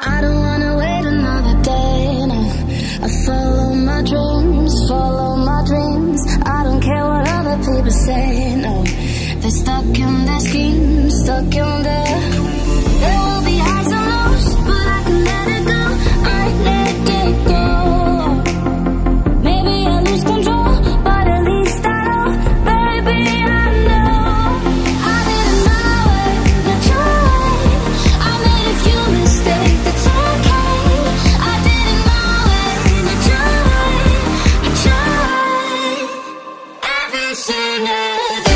I don't wanna wait another day. No, I follow my dreams, follow my dreams. I don't care what other people say. No, they're stuck in their schemes, stuck in their. Your